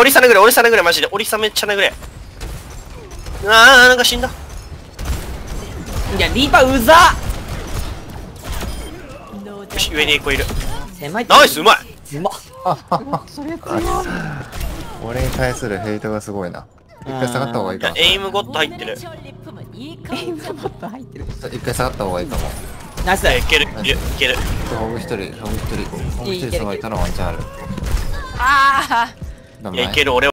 オリさん殴れ、オリさん殴れ、マジで。オリサめっちゃ殴れ。あー、なんか死んだ。いやリーパーうざよし、上にエコーいる。狭いナイス、うまい。うまっそれ強い俺に対するヘイトがすごいな一回下がった方がいいかな、いやエイムゴッド入ってる。エイムボット入ってる一回下がった方がいいかもナイスえいける、いける、いける。ホグ一人ホグ一人ホグ一人そのいたらワンチャンあるああいや、いける、俺は。